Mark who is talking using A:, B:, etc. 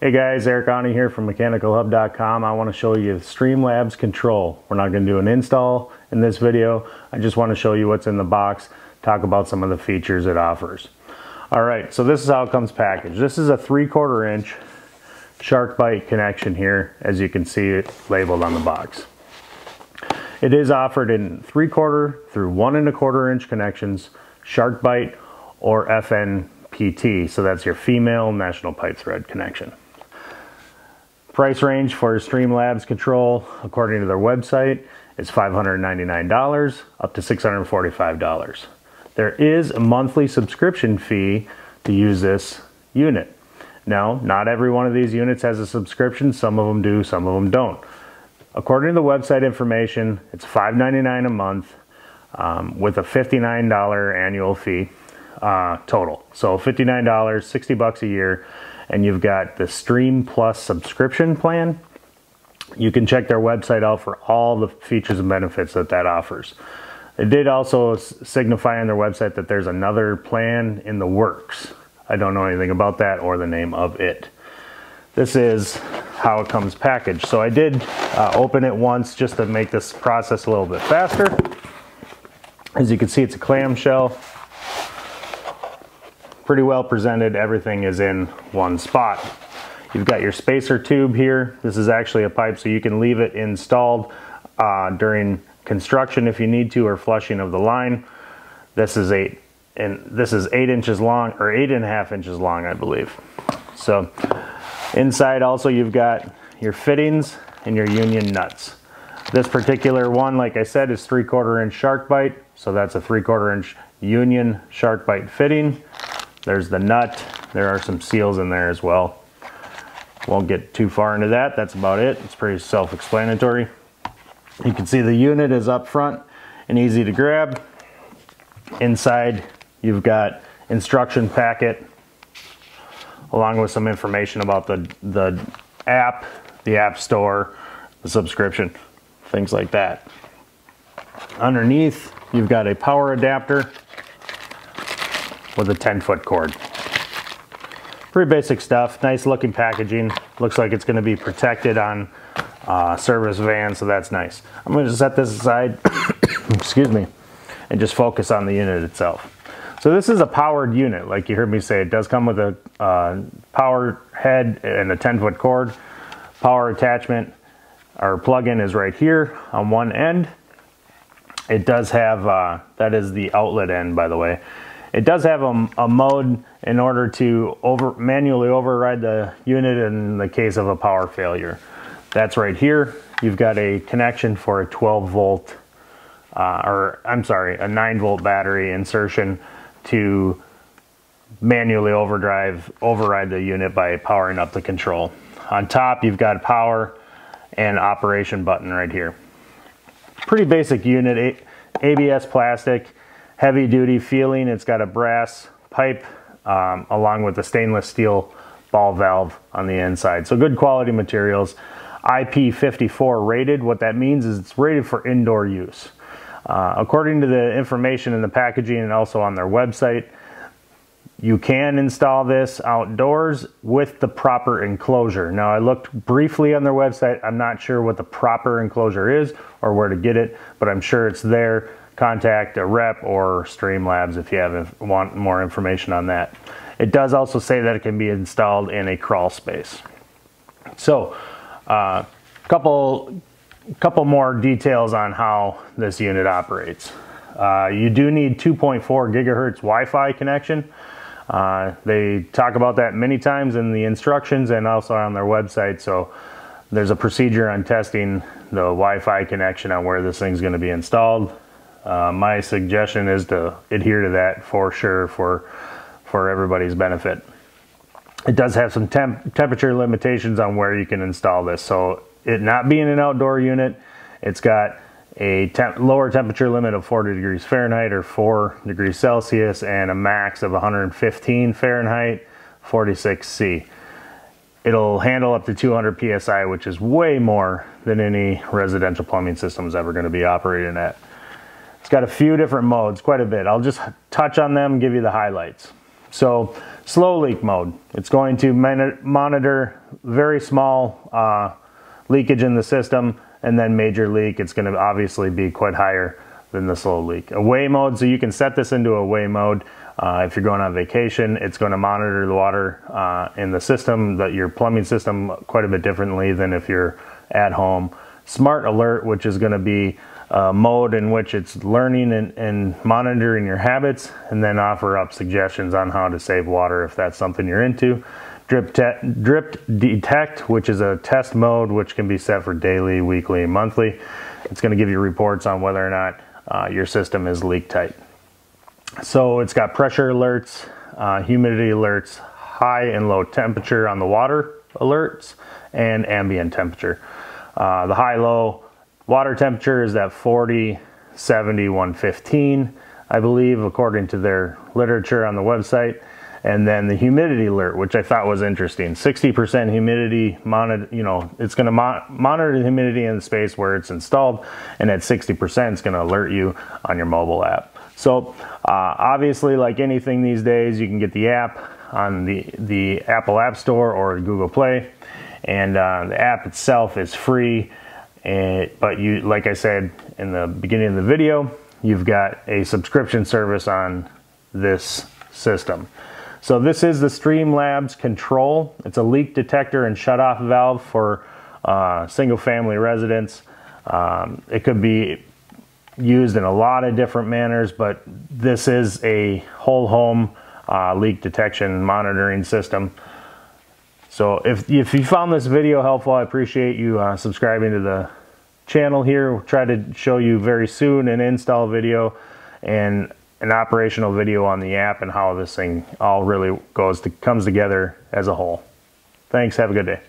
A: Hey guys, Eric Aune here from mechanicalhub.com. I want to show you Streamlabs control. We're not going to do an install in this video. I just want to show you what's in the box, talk about some of the features it offers. Alright, so this is how it comes packaged. This is a 3 quarter inch SharkBite connection here, as you can see it labeled on the box. It is offered in 3 quarter through 1 and a quarter inch connections, SharkBite or FNPT, so that's your female national pipe thread connection. Price range for Streamlabs control, according to their website, is $599 up to $645. There is a monthly subscription fee to use this unit. Now, not every one of these units has a subscription. Some of them do, some of them don't. According to the website information, it's $5.99 a month um, with a $59 annual fee uh, total. So $59, 60 bucks a year and you've got the Stream Plus subscription plan. You can check their website out for all the features and benefits that that offers. It did also signify on their website that there's another plan in the works. I don't know anything about that or the name of it. This is how it comes packaged. So I did uh, open it once just to make this process a little bit faster. As you can see, it's a clamshell pretty well presented. Everything is in one spot. You've got your spacer tube here. This is actually a pipe so you can leave it installed uh, during construction if you need to or flushing of the line. This is eight and this is eight inches long or eight and a half inches long I believe. So inside also you've got your fittings and your union nuts. This particular one like I said is three quarter inch SharkBite so that's a three quarter inch union SharkBite fitting. There's the nut. There are some seals in there as well. Won't get too far into that. That's about it. It's pretty self-explanatory. You can see the unit is up front and easy to grab. Inside, you've got instruction packet along with some information about the, the app, the app store, the subscription, things like that. Underneath, you've got a power adapter with a 10 foot cord. Pretty basic stuff, nice looking packaging. Looks like it's gonna be protected on uh, service van, so that's nice. I'm gonna set this aside, excuse me, and just focus on the unit itself. So this is a powered unit, like you heard me say. It does come with a uh, power head and a 10 foot cord. Power attachment, our plug-in is right here on one end. It does have, uh, that is the outlet end by the way. It does have a, a mode in order to over manually override the unit in the case of a power failure. That's right here. You've got a connection for a 12 volt, uh, or I'm sorry, a 9 volt battery insertion to manually overdrive, override the unit by powering up the control. On top, you've got power and operation button right here. Pretty basic unit, ABS plastic heavy duty feeling. It's got a brass pipe um, along with a stainless steel ball valve on the inside. So good quality materials. IP54 rated. What that means is it's rated for indoor use. Uh, according to the information in the packaging and also on their website, you can install this outdoors with the proper enclosure. Now I looked briefly on their website. I'm not sure what the proper enclosure is or where to get it, but I'm sure it's there contact a rep or Streamlabs if you have want more information on that. It does also say that it can be installed in a crawl space. So, a uh, couple couple more details on how this unit operates. Uh, you do need 2.4 gigahertz Wi-Fi connection. Uh, they talk about that many times in the instructions and also on their website. So there's a procedure on testing the Wi-Fi connection on where this thing's going to be installed. Uh, my suggestion is to adhere to that for sure for for everybody's benefit. It does have some temp temperature limitations on where you can install this. So it not being an outdoor unit, it's got a temp lower temperature limit of 40 degrees Fahrenheit or 4 degrees Celsius and a max of 115 Fahrenheit, 46 C. It'll handle up to 200 PSI, which is way more than any residential plumbing system is ever going to be operating at. It's got a few different modes, quite a bit. I'll just touch on them, give you the highlights. So Slow leak mode. It's going to monitor very small uh, leakage in the system and then major leak. It's going to obviously be quite higher than the slow leak. Away mode, so you can set this into away mode. Uh, if you're going on vacation, it's going to monitor the water uh, in the system, that your plumbing system, quite a bit differently than if you're at home. Smart alert, which is going to be a mode in which it's learning and, and monitoring your habits, and then offer up suggestions on how to save water if that's something you're into. Drip, drip detect, which is a test mode, which can be set for daily, weekly, monthly. It's going to give you reports on whether or not uh, your system is leak tight. So it's got pressure alerts, uh, humidity alerts, high and low temperature on the water alerts, and ambient temperature. Uh, the high-low water temperature is at 40, 70, 115, I believe, according to their literature on the website. And then the humidity alert, which I thought was interesting. 60% humidity, monitor, you know, it's going to mo monitor the humidity in the space where it's installed, and at 60%, it's going to alert you on your mobile app. So uh, obviously, like anything these days, you can get the app on the, the Apple App Store or Google Play. And uh, the app itself is free. And, but you, like I said in the beginning of the video, you've got a subscription service on this system. So this is the Streamlabs Control. It's a leak detector and shut-off valve for uh, single-family residents. Um, it could be used in a lot of different manners, but this is a whole home uh, leak detection monitoring system. So if, if you found this video helpful, I appreciate you uh, subscribing to the channel here. We'll try to show you very soon an install video and an operational video on the app and how this thing all really goes to, comes together as a whole. Thanks. Have a good day.